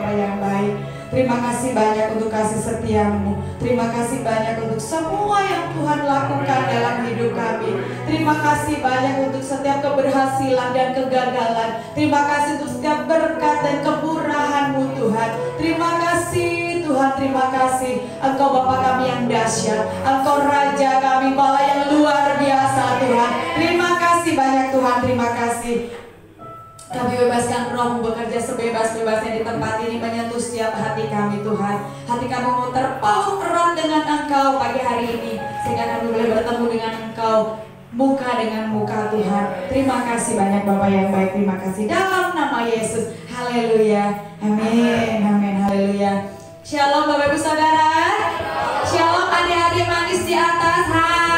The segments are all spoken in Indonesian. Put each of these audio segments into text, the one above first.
Bapak yang baik Terima kasih banyak untuk kasih setiamu. Terima kasih banyak untuk semua yang Tuhan lakukan dalam hidup kami. Terima kasih banyak untuk setiap keberhasilan dan kegagalan. Terima kasih untuk setiap berkat dan kemurahan-Mu Tuhan. Terima kasih Tuhan, terima kasih. Engkau Bapa kami yang dahsyat. Engkau Raja kami, Kau yang luar biasa Tuhan. Terima kasih banyak Tuhan, terima kasih. Kami bebaskan rohmu bekerja sebebas-bebasnya di tempat ini menyentuh setiap hati kami Tuhan. Hati kami mau terpaut erat dengan Engkau pagi hari ini. Sehingga kami boleh bertemu dengan Engkau muka dengan muka Tuhan. Terima kasih banyak Bapak yang baik. Terima kasih dalam nama Yesus. Haleluya. Amin. Amin. Haleluya. Shalom Bapak Ibu Saudara. Shalom adik-adik manis di atas. Hai.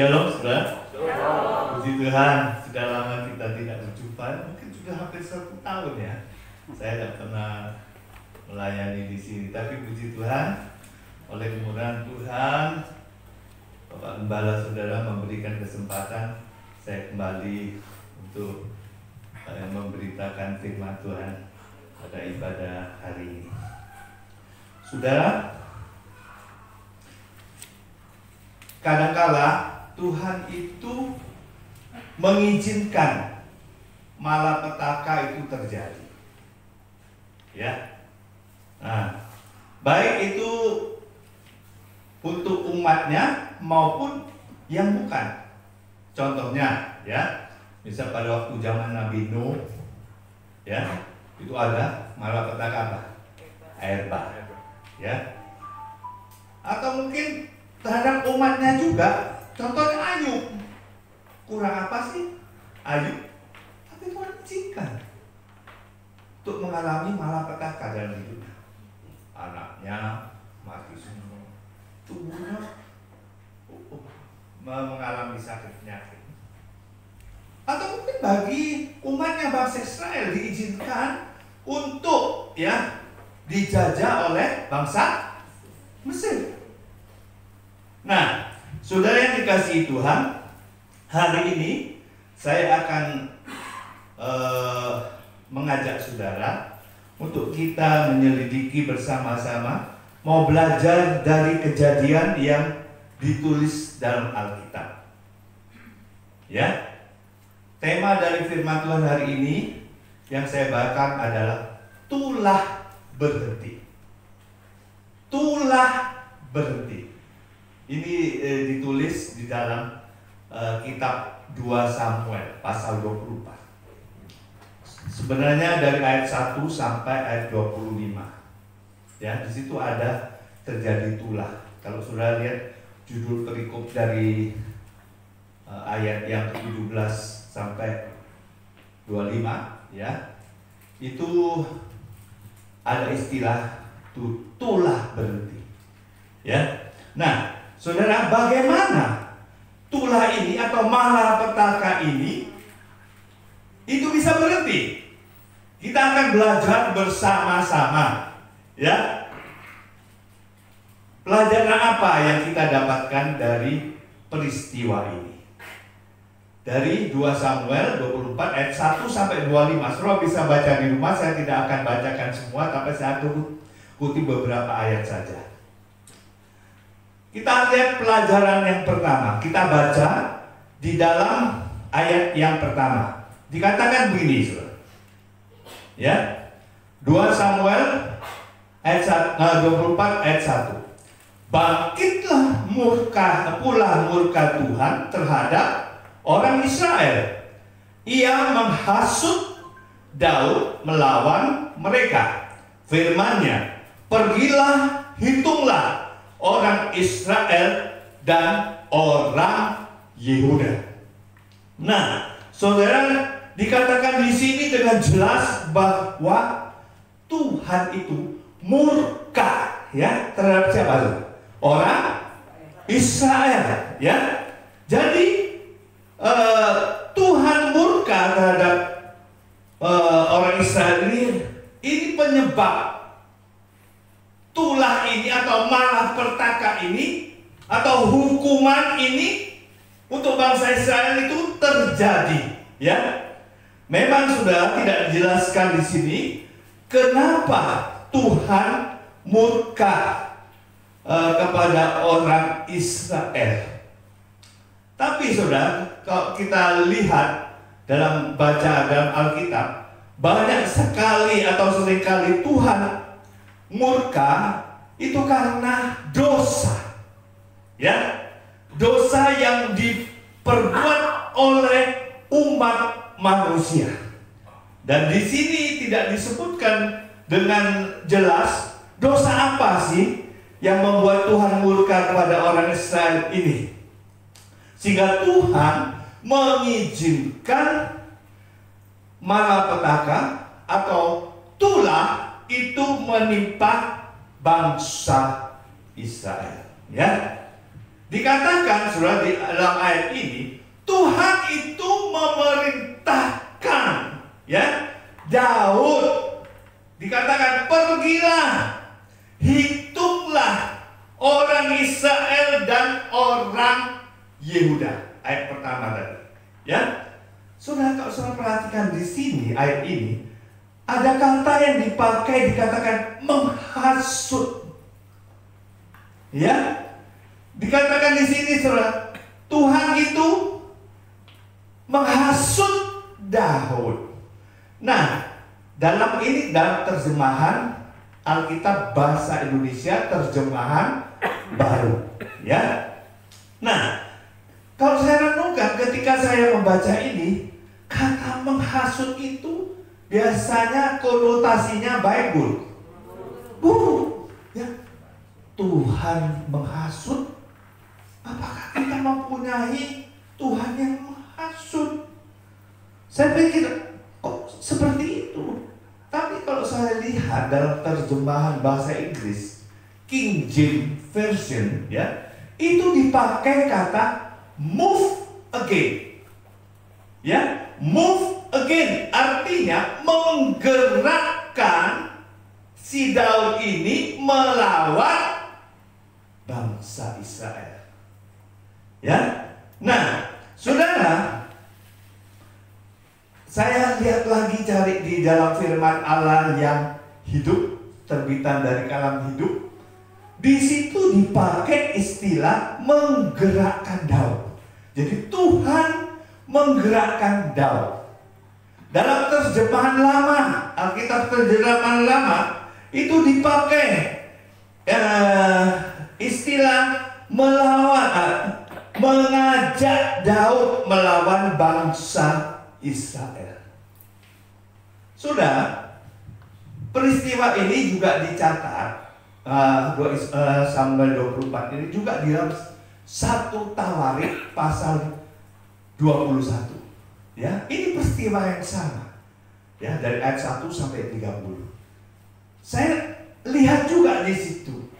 Shalom, saudara. Puji Tuhan, sudah lama kita tidak berjumpa, mungkin sudah hampir satu tahun ya. Saya tidak pernah melayani di sini, tapi puji Tuhan, oleh kemurahan Tuhan, Bapak Gembala Saudara memberikan kesempatan saya kembali untuk eh, memberitakan firman Tuhan pada ibadah hari ini. Saudara, kadangkala Tuhan itu mengizinkan malapetaka itu terjadi. Ya. Nah, baik itu untuk umatnya maupun yang bukan. Contohnya, ya, misal pada waktu zaman Nabi Nuh, ya, itu ada malapetaka apa? Air bah, ya. Atau mungkin terhadap umatnya juga, contohnya Ayub. Kurang apa sih Ayub? Tapi Tuhan izinkan untuk mengalami malapetaka dalam hidupnya. Anaknya mati semua, tubuhnya uh, uh, mengalami sakit penyakit. Atau mungkin bagi umatnya bangsa Israel diizinkan untuk ya dijajah oleh bangsa Mesir. Nah, saudara yang dikasihi Tuhan, hari ini saya akan uh, mengajak saudara untuk kita menyelidiki bersama-sama, mau belajar dari kejadian yang ditulis dalam Alkitab. Ya, tema dari firman Tuhan hari ini yang saya bacakan adalah tulah berhenti. Tulah berhenti. Ini eh, ditulis di dalam eh, kitab 2 Samuel pasal 24. Sebenarnya dari ayat 1 sampai ayat 25. Ya, di situ ada terjadi tulah. Kalau sudah lihat judul perikop dari uh, ayat yang ke-17 sampai 25 ya. Itu ada istilah tulah berhenti. Ya. Nah, Saudara, bagaimana tulah ini atau malapetaka ini itu bisa berhenti? Kita akan belajar bersama-sama, ya. Pelajaran apa yang kita dapatkan dari peristiwa ini? Dari 2 Samuel 24 ayat 1 sampai 25. Saudara bisa baca di rumah, saya tidak akan bacakan semua, tapi saya kutip beberapa ayat saja. Kita lihat pelajaran yang pertama. Kita baca di dalam ayat yang pertama. Dikatakan begini. Ya. 2 Samuel ayat 24 eh, ayat 1. Bangkitlah murka pula murka Tuhan terhadap orang Israel. Ia menghasut Daud melawan mereka. Firmannya, pergilah, hitunglah orang Israel dan orang Yehuda. Nah, saudara dikatakan di sini dengan jelas bahwa Tuhan itu murka ya terhadap siapa? Orang Israel ya. Jadi uh, Tuhan murka terhadap uh, orang Israel ini ini penyebab tulah ini atau malah pertaka ini atau hukuman ini untuk bangsa Israel itu terjadi ya. Memang sudah tidak dijelaskan di sini kenapa Tuhan murka uh, kepada orang Israel. Tapi sudah kalau kita lihat dalam baca dalam Alkitab banyak sekali atau sering kali Tuhan murka itu karena dosa. Ya. Dosa yang diperbuat oleh umat manusia. Dan di sini tidak disebutkan dengan jelas dosa apa sih yang membuat Tuhan murka kepada orang Israel ini. Sehingga Tuhan mengizinkan malapetaka atau tulah itu menimpa bangsa Israel. Ya, dikatakan sudah di dalam ayat ini Tuhan itu memerintahkan ya. Daud dikatakan pergilah hitunglah orang Israel dan orang Yehuda. Ayat pertama tadi ya. Saudara kalau saudara perhatikan di sini ayat ini ada kata yang dipakai dikatakan menghasut. Ya. Dikatakan di sini saudara, Tuhan itu menghasut Daud. Nah, dalam ini dalam terjemahan Alkitab bahasa Indonesia terjemahan baru, ya. Nah, kalau saya renungkan ketika saya membaca ini, kata menghasut itu biasanya konotasinya baik buruk. Buruk, ya. Tuhan menghasut Apakah kita mempunyai Tuhan yang menghasut? Saya pikir kok seperti itu. Tapi kalau saya lihat dalam terjemahan bahasa Inggris, King James Version, ya, itu dipakai kata move again. Ya, move again artinya menggerakkan si Daud ini melawan bangsa Israel. Ya. Nah, Saudara, saya lihat lagi cari di dalam firman Allah yang hidup, terbitan dari kalam hidup. Di situ dipakai istilah menggerakkan Daud. Jadi Tuhan menggerakkan Daud. Dalam terjemahan lama, Alkitab terjemahan lama itu dipakai uh, istilah melawan mengajak Daud melawan bangsa Israel. Sudah, peristiwa ini juga dicatat uh, Samuel 24 ini juga di dalam satu Tawarik pasal 21. Ya, ini peristiwa yang sama. Ya, dari ayat 1 sampai 30. Saya lihat juga di situ.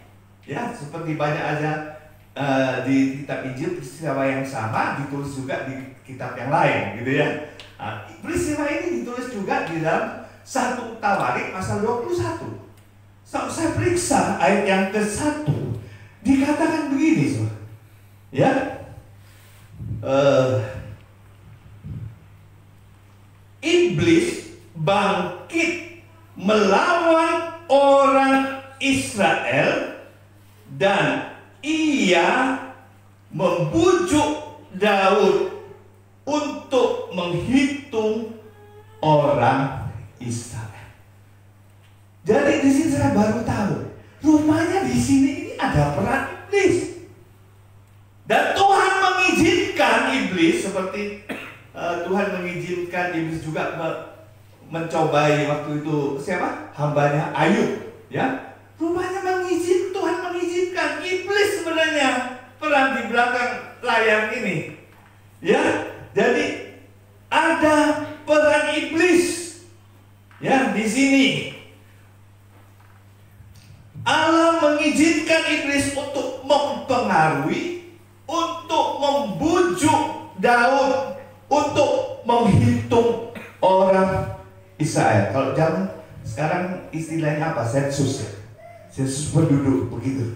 Ya, seperti banyak aja uh, di kitab Injil peristiwa yang sama ditulis juga di kitab yang lain gitu ya. Nah, peristiwa ini ditulis juga di dalam satu Tawarik pasal 21. So, saya periksa ayat yang ke satu dikatakan begini, so. ya. Uh, iblis bangkit melawan orang Israel dan ia membujuk Daud untuk menghitung orang Israel. Jadi di sini saya baru tahu, rumahnya di sini ini ada peran iblis. Dan Tuhan mengizinkan iblis seperti uh, Tuhan mengizinkan iblis juga me mencobai waktu itu siapa? Hambanya Ayub, ya. Rumahnya mengizinkan Tuhan mengizinkan iblis sebenarnya peran di belakang layar ini. Ya, jadi ada peran iblis ya di sini. Allah mengizinkan iblis untuk mempengaruhi, untuk membujuk Daud, untuk menghitung orang Israel. Kalau zaman sekarang istilahnya apa? Sensus ya Yesus penduduk begitu.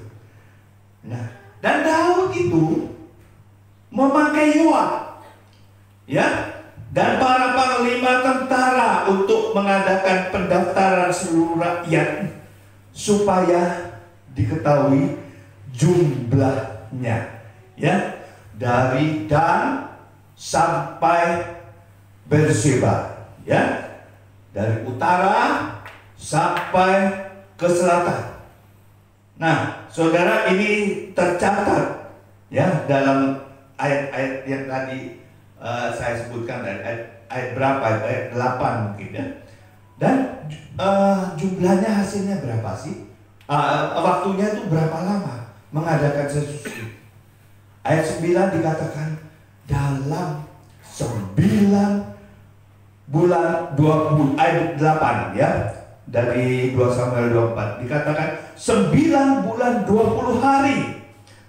Nah, dan Daud itu memakai Yoab, ya, dan para panglima tentara untuk mengadakan pendaftaran seluruh rakyat supaya diketahui jumlahnya, ya, dari Dan sampai Berseba, ya, dari utara sampai ke selatan. Nah, saudara ini tercatat ya dalam ayat-ayat yang tadi uh, saya sebutkan ayat, ayat berapa? Ayat 8 mungkin ya. Dan uh, jumlahnya hasilnya berapa sih? Uh, waktunya itu berapa lama mengadakan sesuatu? Ayat 9 dikatakan dalam 9 bulan 20 ayat 8 ya. Dari 2 Samuel 24 dikatakan 9 bulan 20 hari.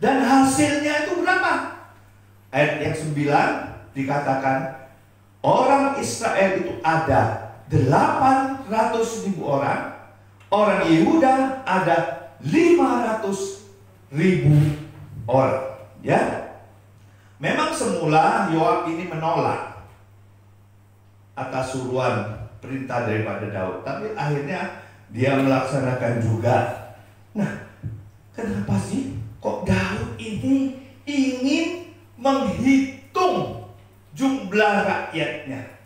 Dan hasilnya itu berapa? Ayat yang 9 dikatakan orang Israel itu ada 800 ribu orang. Orang Yehuda ada 500 ribu orang ya memang semula Yoab ini menolak atas suruhan perintah daripada Daud. Tapi akhirnya dia melaksanakan juga. Nah, kenapa sih? Kok Daud ini ingin menghitung jumlah rakyatnya.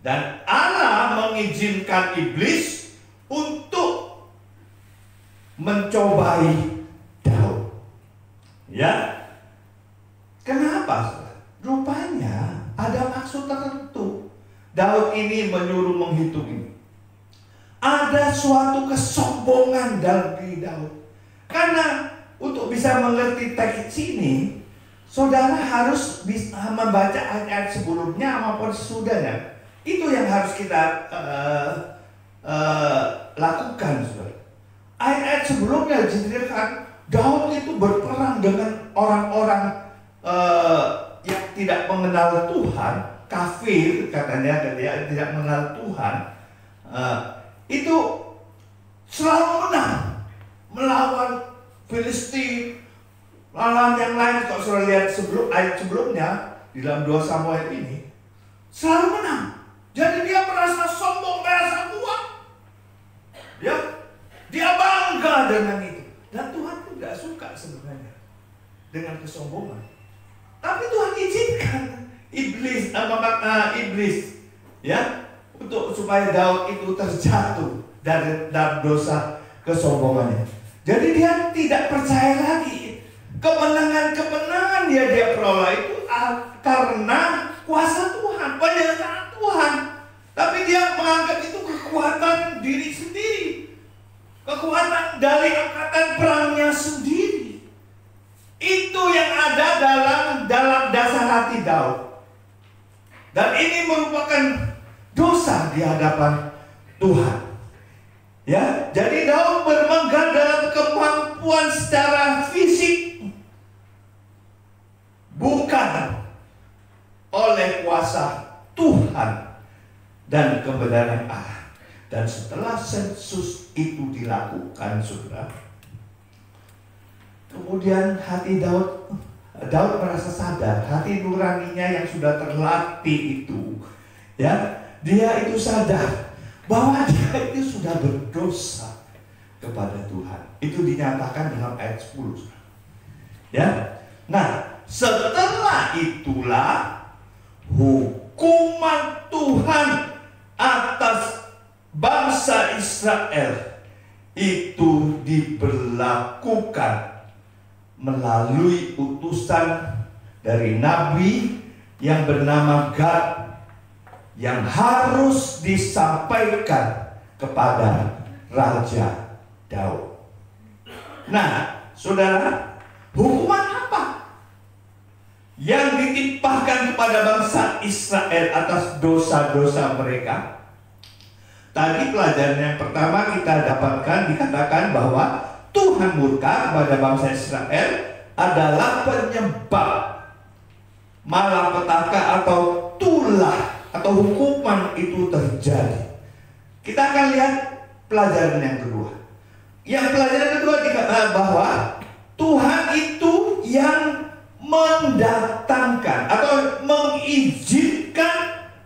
Dan Allah mengizinkan iblis untuk mencobai Daud. Ya. Kenapa? Rupanya ada maksud tertentu. Daud ini menyuruh menghitung ini. Ada suatu kesombongan dalam diri Daud. Karena untuk bisa mengerti teks ini, saudara harus bisa membaca ayat sebelumnya maupun sesudahnya. Itu yang harus kita uh, uh, lakukan, saudara. Ayat-ayat sebelumnya diceritakan Daud itu berperang dengan orang-orang uh, yang tidak mengenal Tuhan, kafir katanya dia tidak mengenal Tuhan. Uh, itu selalu menang melawan Filistin, melawan yang lain. Kalau sudah lihat sebelum ayat sebelumnya di dalam dua Samuel ini, selalu menang. Jadi dia merasa sombong, merasa kuat. Ya, dia bangga dengan itu. Dan Tuhan tidak suka sebenarnya dengan kesombongan. Tapi Tuhan izinkan iblis, apa uh, iblis, ya, untuk supaya Daud itu terjatuh dari dalam dosa kesombongannya. Jadi dia tidak percaya lagi kemenangan-kemenangan dia dia peroleh itu karena kuasa Tuhan, penyertaan Tuhan. Tapi dia menganggap itu kekuatan diri sendiri. Kekuatan dari angkatan perangnya sendiri. Itu yang ada dalam dalam dasar hati Daud. Dan ini merupakan dosa di hadapan Tuhan. Ya, jadi Daud bermegah dalam kemampuan secara fisik bukan oleh kuasa Tuhan dan kebenaran Allah. Dan setelah sensus itu dilakukan, saudara, kemudian hati Daud, Daud merasa sadar, hati nuraninya yang sudah terlatih itu, ya, dia itu sadar bahwa dia itu sudah berdosa kepada Tuhan. Itu dinyatakan dalam ayat 10. Ya. Nah, setelah itulah hukum hukuman Tuhan atas bangsa Israel itu diberlakukan melalui utusan dari nabi yang bernama Gad yang harus disampaikan kepada Raja Daud. Nah, saudara, hukuman apa yang ditimpahkan kepada bangsa Israel atas dosa-dosa mereka. Tadi pelajaran yang pertama kita dapatkan dikatakan bahwa Tuhan murka kepada bangsa Israel adalah penyebab malapetaka atau tulah atau hukuman itu terjadi. Kita akan lihat pelajaran yang kedua. Yang pelajaran kedua dikatakan bahwa Tuhan itu yang mendatangkan atau mengizinkan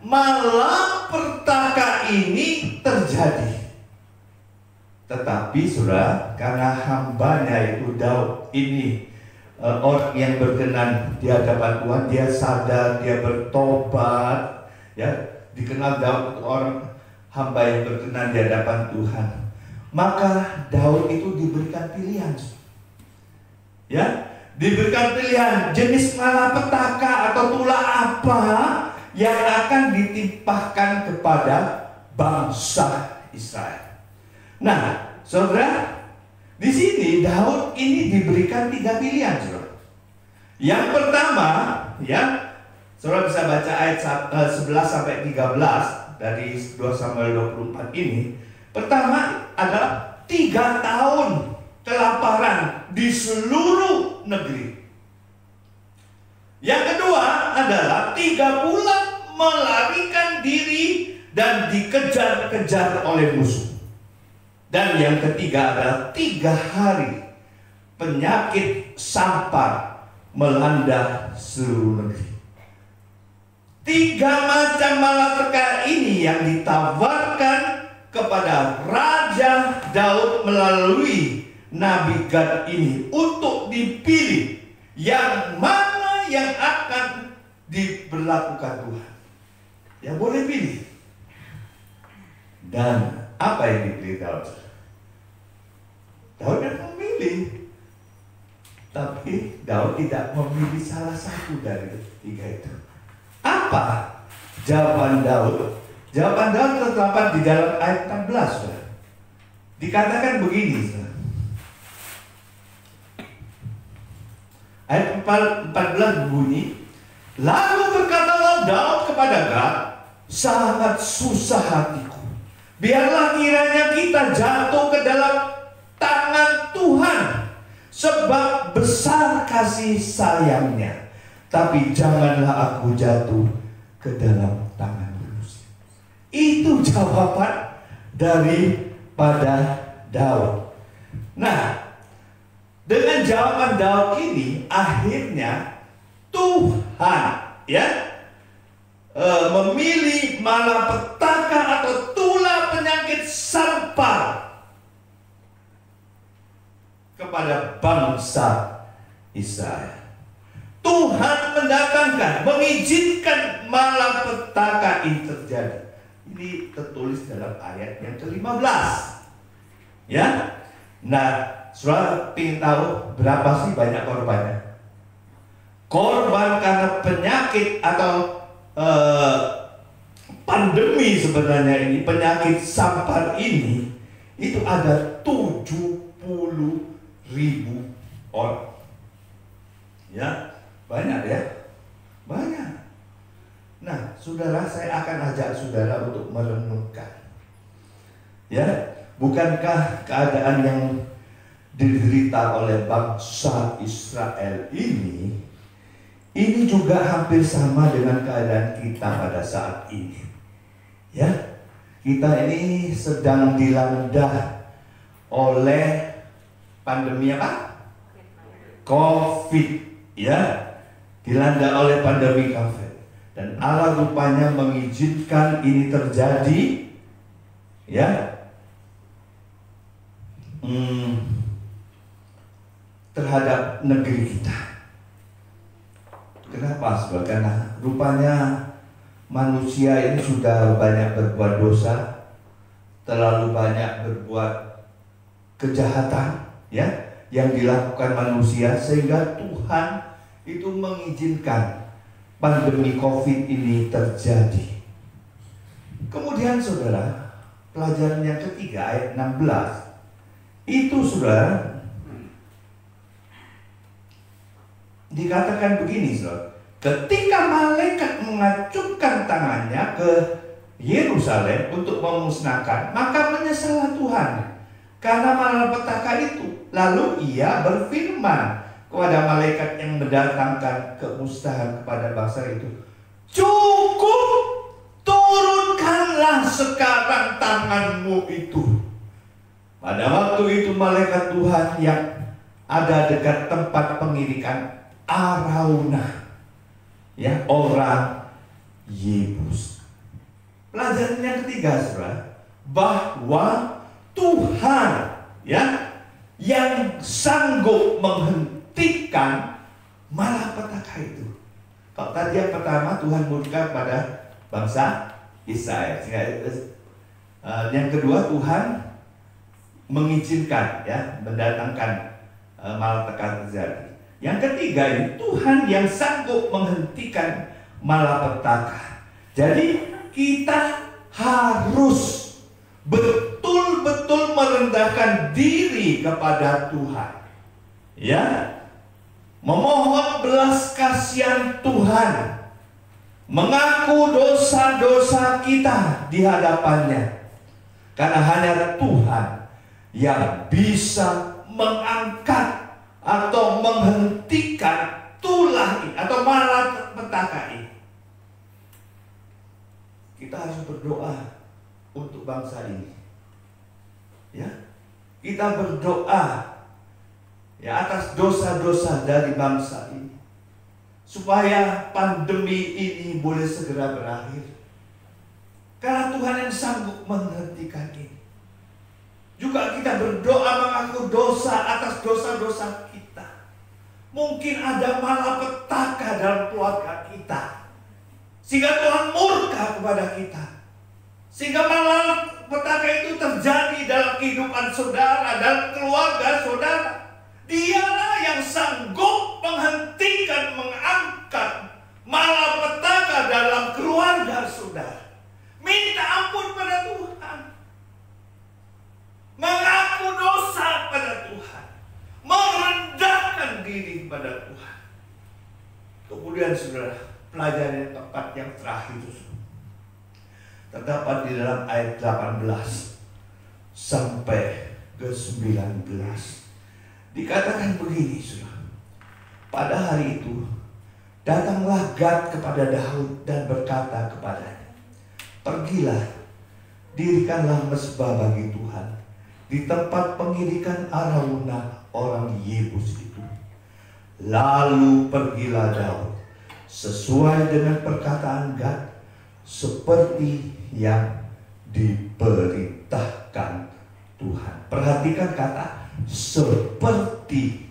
malapetaka ini terjadi. Tetapi sudah karena hambanya itu Daud ini uh, orang yang berkenan di hadapan Tuhan, dia sadar, dia bertobat, ya dikenal Daud orang hamba yang berkenan di hadapan Tuhan. Maka Daud itu diberikan pilihan, ya diberikan pilihan jenis malapetaka atau tulah apa yang akan ditimpahkan kepada bangsa Israel. Nah, saudara, di sini Daud ini diberikan tiga pilihan, saudara. Yang pertama, ya, saudara bisa baca ayat 11 eh, sampai 13 dari 2 Samuel 24 ini. Pertama adalah tiga tahun kelaparan di seluruh negeri. Yang kedua adalah tiga bulan melarikan diri dan dikejar-kejar oleh musuh. Dan yang ketiga adalah tiga hari penyakit sampar melanda seluruh negeri. Tiga macam malapetaka ini yang ditawarkan kepada Raja Daud melalui Nabi Gad ini untuk dipilih yang mana yang akan diberlakukan Tuhan. Ya boleh pilih. Dan apa yang dipilih Daud? Daud yang memilih. Tapi Daud tidak memilih salah satu dari tiga itu. Apa jawaban Daud? Jawaban Daud terdapat di dalam ayat 16. Dikatakan begini. Ayat 14 bunyi, Lalu berkatalah Daud kepada Gad, sangat susah hatiku. Biarlah kiranya kita jatuh ke dalam tangan Tuhan. Sebab besar kasih sayangnya. Tapi janganlah aku jatuh ke dalam tangan manusia. Itu jawaban daripada Daud. Nah, dengan jawaban Daud ini akhirnya Tuhan ya e, memilih malapetaka atau sampar kepada bangsa Israel. Tuhan mendatangkan, mengizinkan malapetaka ini terjadi. Ini tertulis dalam ayat yang ke-15. Ya. Nah, Saudara ingin tahu berapa sih banyak korbannya? Korban karena penyakit atau uh, pandemi sebenarnya ini, penyakit sampar ini, itu ada 70 ribu orang. Ya, banyak ya? Banyak. Nah, saudara, saya akan ajak saudara untuk merenungkan. Ya, bukankah keadaan yang diderita oleh bangsa Israel ini ini juga hampir sama dengan keadaan kita pada saat ini. Ya, kita ini sedang dilanda oleh pandemi apa? Covid, ya. Dilanda oleh pandemi Covid. Dan Allah rupanya mengizinkan ini terjadi ya. Hmm, terhadap negeri kita. Kenapa? Sebab karena rupanya manusia ini sudah banyak berbuat dosa, terlalu banyak berbuat kejahatan, ya, yang dilakukan manusia sehingga Tuhan itu mengizinkan pandemi Covid ini terjadi. Kemudian saudara, pelajaran yang ketiga ayat 16 itu saudara dikatakan begini, Saudara. Ketika malaikat mengacungkan tangannya ke Yerusalem untuk memusnahkan, maka menyesallah Tuhan karena malapetaka itu. Lalu ia berfirman kepada malaikat yang mendatangkan kemusnahan kepada bangsa itu, "Cukup, turunkanlah sekarang tanganmu itu." Pada waktu itu malaikat Tuhan yang ada dekat tempat pengirikan Arauna ya orang Yebus. Pelajaran yang ketiga saudara bahwa Tuhan ya yang sanggup menghentikan malapetaka itu. Kalau tadi yang pertama Tuhan murka pada bangsa Israel. Uh, yang kedua Tuhan mengizinkan ya mendatangkan uh, malapetaka terjadi. Yang ketiga ini Tuhan yang sanggup menghentikan malapetaka. Jadi kita harus betul-betul merendahkan diri kepada Tuhan. Ya. Memohon belas kasihan Tuhan. Mengaku dosa-dosa kita di hadapannya. Karena hanya Tuhan yang bisa mengangkat atau menghentikan tulah ini atau malapetaka ini. Kita harus berdoa untuk bangsa ini. Ya. Kita berdoa ya atas dosa-dosa dari bangsa ini supaya pandemi ini boleh segera berakhir. Karena Tuhan yang sanggup menghentikan ini. Juga kita berdoa mengaku dosa atas dosa-dosa. Mungkin ada malapetaka dalam keluarga kita. Sehingga Tuhan murka kepada kita. Sehingga malapetaka itu terjadi dalam kehidupan saudara, dalam keluarga saudara. Dialah yang sanggup menghentikan, mengangkat malapetaka dalam keluarga saudara. Minta ampun pada Tuhan. Mengaku dosa pada Tuhan. Merendahkan diri pada Tuhan. Kemudian saudara, pelajaran yang tepat yang terakhir terdapat di dalam ayat 18 sampai ke 19. Dikatakan begini, saudara. Pada hari itu, datanglah Gad kepada Daud dan berkata kepadanya, Pergilah, dirikanlah mesbah bagi Tuhan di tempat pengirikan Arauna orang Yebus itu. Lalu pergilah Daud sesuai dengan perkataan Gad seperti yang diperintahkan Tuhan. Perhatikan kata seperti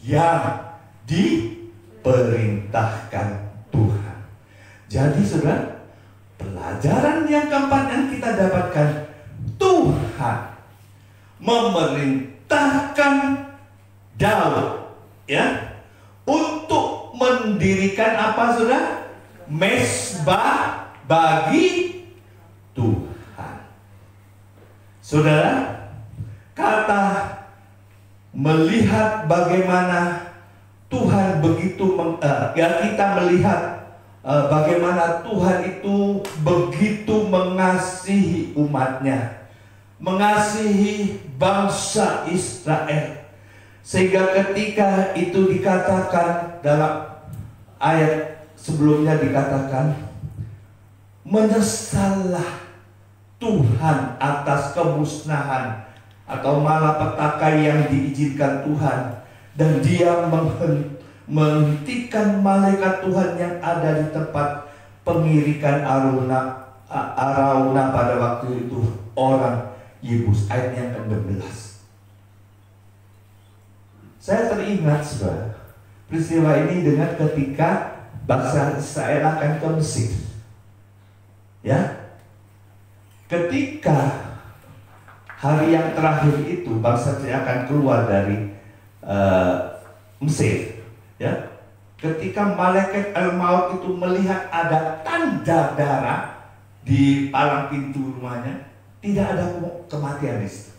yang diperintahkan Tuhan. Jadi saudara, pelajaran yang keempat yang kita dapatkan Tuhan memerintahkan Daud ya untuk mendirikan apa sudah mesbah bagi Tuhan. Saudara, kata melihat bagaimana Tuhan begitu meng, uh, ya kita melihat uh, bagaimana Tuhan itu begitu mengasihi umatnya mengasihi bangsa Israel. Sehingga ketika itu dikatakan dalam ayat sebelumnya dikatakan menyesallah Tuhan atas kemusnahan atau malapetaka yang diizinkan Tuhan dan dia menghentikan malaikat Tuhan yang ada di tempat pengirikan Aruna Arauna pada waktu itu orang Yebus ayat yang ke-16. Saya teringat saudara peristiwa ini dengan ketika bangsa Israel akan ke Mesir. Ya, ketika hari yang terakhir itu bangsa Israel akan keluar dari uh, Mesir. Ya, ketika malaikat al-maut itu melihat ada tanda darah di palang pintu rumahnya, tidak ada kematian di situ.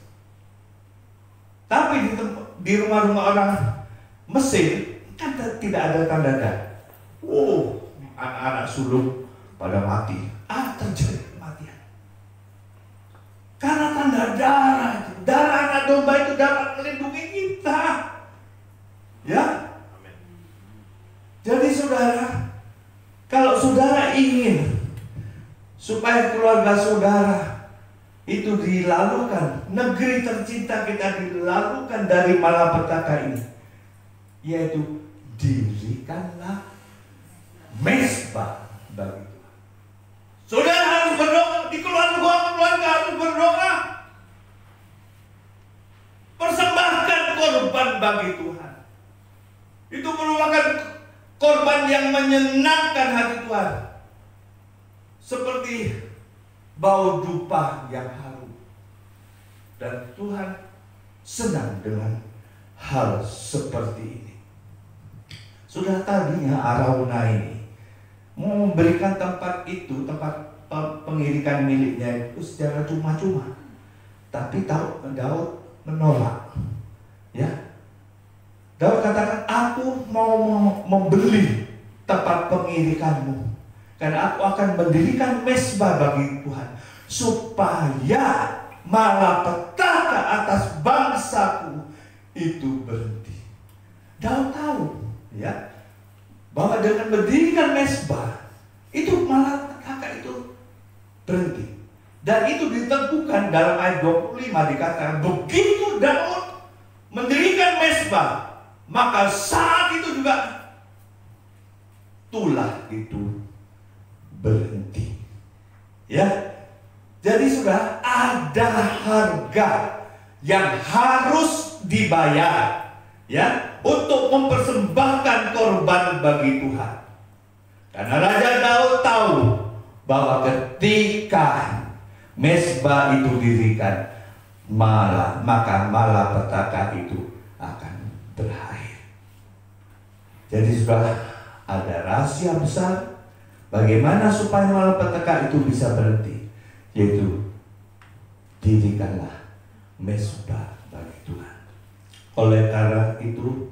Tapi di, di rumah-rumah orang Mesir kan tidak ada tanda darah. Wow, anak-anak sulung pada mati. Ah, terjadi kematian. Karena tanda darah darah anak domba itu dapat melindungi kita. Ya. Jadi saudara, kalau saudara ingin supaya keluarga saudara itu dilalukan, negeri tercinta kita dilalukan dari malapetaka ini, yaitu dirikanlah mesbah bagi Tuhan. Saudara harus berdoa di keluarga keluarga harus berdoa. Persembahkan korban bagi Tuhan. Itu merupakan korban yang menyenangkan hati Tuhan. Seperti bau dupa yang harum. Dan Tuhan senang dengan hal seperti ini. Sudah tadinya Arauna ini memberikan tempat itu, tempat pengirikan miliknya itu secara cuma-cuma. Tapi Daud menolak. Ya. Daud katakan, aku mau membeli tempat pengirikanmu karena aku akan mendirikan mesbah bagi Tuhan. Supaya malapetaka atas bangsaku itu berhenti. Daud tahu ya bahwa dengan mendirikan mesbah itu malapetaka itu berhenti. Dan itu diteguhkan dalam ayat 25 dikatakan begitu Daud mendirikan mesbah maka saat itu juga tulah itu berhenti. Ya. Jadi sudah ada harga yang harus dibayar ya untuk mempersembahkan korban bagi Tuhan. Karena Raja Daud tahu bahwa ketika mesbah itu dirikan malah maka malah petaka itu akan berakhir. Jadi sudah ada rahasia besar bagaimana supaya petaka itu bisa berhenti yaitu dirikanlah mesbah bagi Tuhan. Oleh karena itu,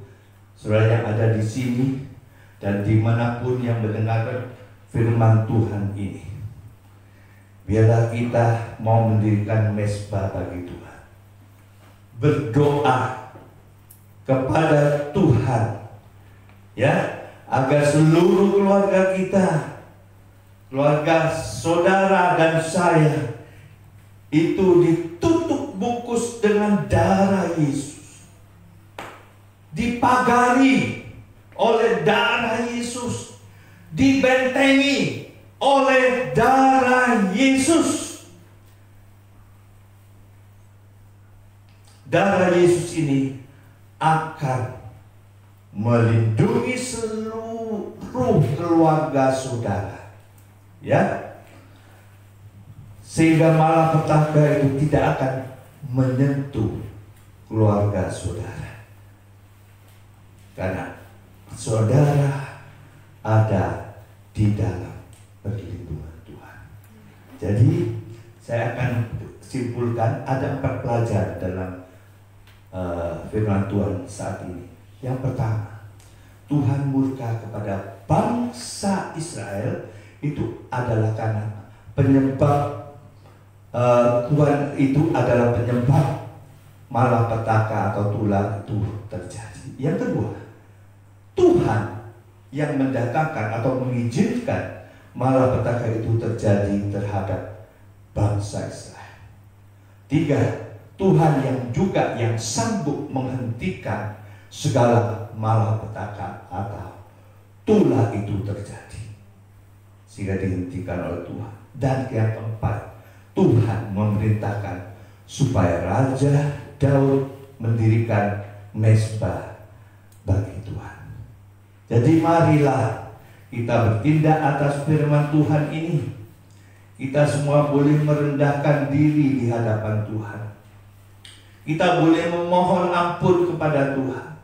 saudara yang ada di sini dan di mana pun yang mendengarkan firman Tuhan ini, biarlah kita mau mendirikan mesbah bagi Tuhan berdoa kepada Tuhan ya agar seluruh keluarga kita keluarga saudara dan saya itu ditutup bungkus dengan darah Yesus. Dipagari oleh darah Yesus. Dibentengi oleh darah Yesus. Darah Yesus ini akan melindungi seluruh keluarga saudara. Ya. Sehingga malah petaka itu tidak akan menyentuh keluarga saudara. Karena saudara ada di dalam perlindungan Tuhan. Jadi saya akan simpulkan ada empat pelajaran dalam uh, firman Tuhan saat ini. Yang pertama, Tuhan murka kepada bangsa Israel itu adalah karena penyebab uh, Tuhan itu adalah penyebab malapetaka atau tulang itu terjadi. Yang kedua, Tuhan yang mendatangkan atau mengizinkan malapetaka itu terjadi terhadap bangsa Israel. Tiga, Tuhan yang juga yang sanggup menghentikan segala malapetaka atau tulah itu terjadi sehingga dihentikan oleh Tuhan dan yang keempat Tuhan memerintahkan supaya Raja Daud mendirikan mesbah bagi Tuhan jadi marilah kita bertindak atas firman Tuhan ini kita semua boleh merendahkan diri di hadapan Tuhan kita boleh memohon ampun kepada Tuhan.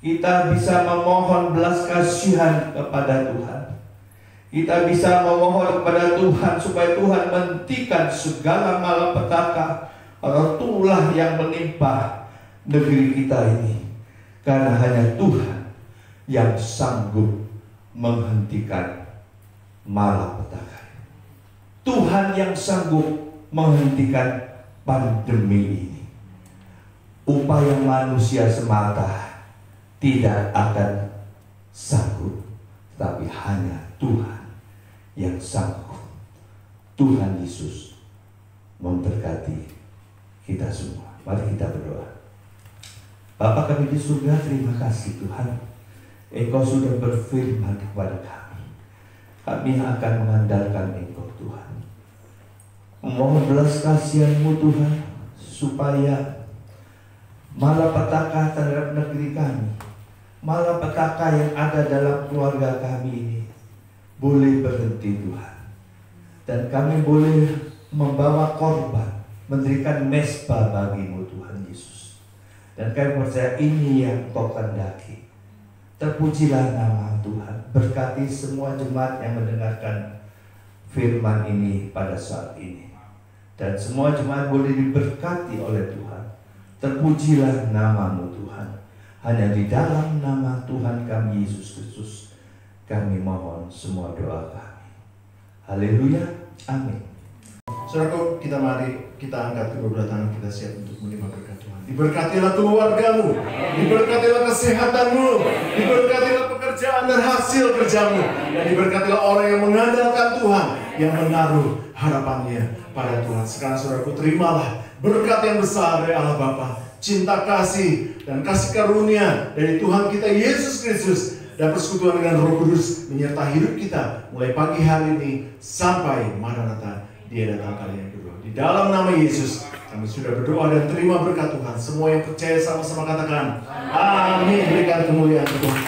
Kita bisa memohon belas kasihan kepada Tuhan. Kita bisa memohon kepada Tuhan supaya Tuhan menghentikan segala malapetaka atau tulah yang menimpa negeri kita ini. Karena hanya Tuhan yang sanggup menghentikan malapetaka. Tuhan yang sanggup menghentikan pandemi ini upaya manusia semata tidak akan sanggup, tapi hanya Tuhan yang sanggup. Tuhan Yesus memberkati kita semua. Mari kita berdoa. Bapak kami di surga, terima kasih Tuhan. Engkau sudah berfirman kepada kami. Kami akan mengandalkan Engkau Tuhan. Memohon belas kasihanmu Tuhan, supaya malapetaka terhadap negeri kami, malapetaka yang ada dalam keluarga kami ini boleh berhenti Tuhan. Dan kami boleh membawa korban, mendirikan mesbah bagimu Tuhan Yesus. Dan kami percaya ini yang kau kendaki. Terpujilah nama Tuhan. Berkati semua jemaat yang mendengarkan firman ini pada saat ini. Dan semua jemaat boleh diberkati oleh Tuhan Terpujilah namamu Tuhan. Hanya di dalam nama Tuhan kami Yesus Kristus kami mohon semua doa kami. Haleluya. Amin. Saudara kita mari kita angkat kedua tangan kita siap untuk menerima berkat Tuhan. Diberkatilah keluargamu, diberkatilah kesehatanmu, diberkatilah pekerjaan dan hasil kerjamu, dan diberkatilah orang yang mengandalkan Tuhan, yang menaruh harapannya pada Tuhan. Sekarang saudaraku terimalah berkat yang besar dari Allah Bapa, cinta kasih dan kasih karunia dari Tuhan kita Yesus Kristus dan persekutuan dengan Roh Kudus menyertai hidup kita mulai pagi hari ini sampai Maranatha dia datang kali yang kedua. Di dalam nama Yesus Kami sudah berdoa dan terima berkat Tuhan. Semua yang percaya sama-sama katakan, Amin. Berikan kemuliaan Tuhan.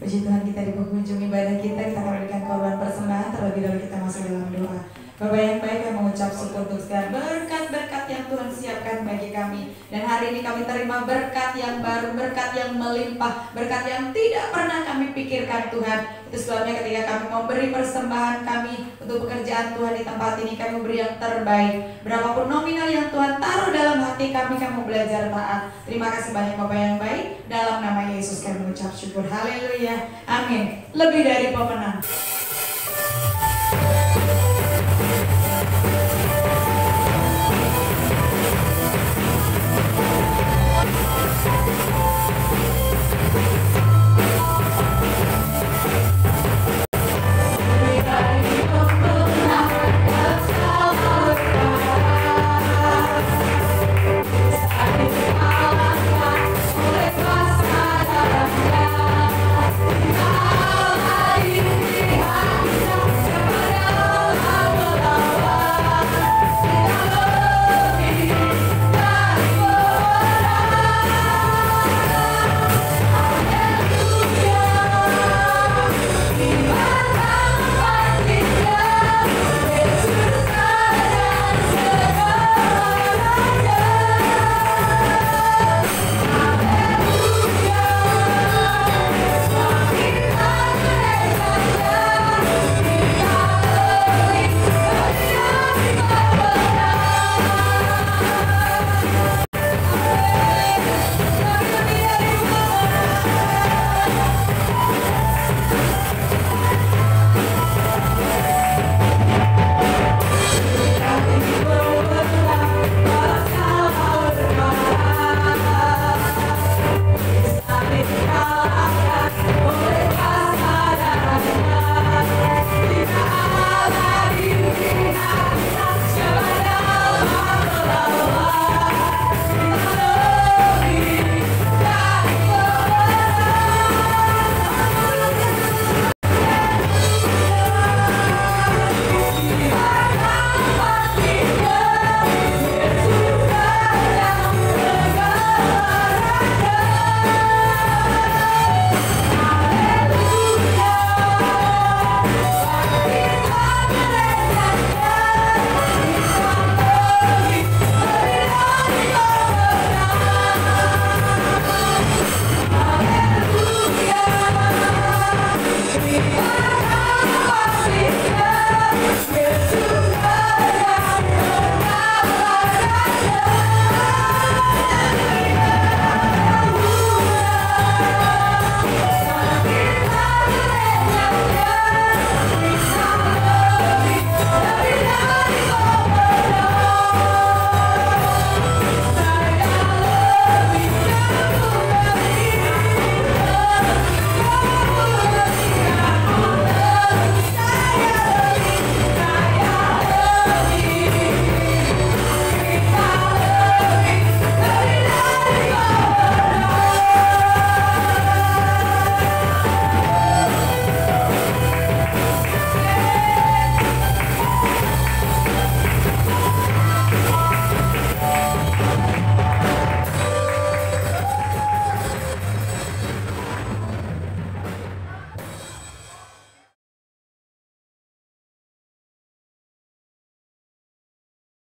Puji Tuhan kita di penghujung ibadah kita kita akan berikan korban persembahan terlebih dahulu kita masuk dalam doa. Bapak yang baik kami mengucap syukur untuk segala berkat-berkat yang Tuhan siapkan bagi kami. Dan hari ini kami terima berkat yang baru, berkat yang melimpah Berkat yang tidak pernah kami pikirkan Tuhan. Itu sebabnya ketika kami memberi persembahan kami Untuk pekerjaan Tuhan di tempat ini kami beri yang terbaik. Berapapun nominal yang Tuhan taruh dalam hati kami Kami belajar taat. Terima kasih banyak Bapak yang baik. Dalam nama Yesus kami mengucap syukur. Haleluya. Amin. Lebih dari pemenang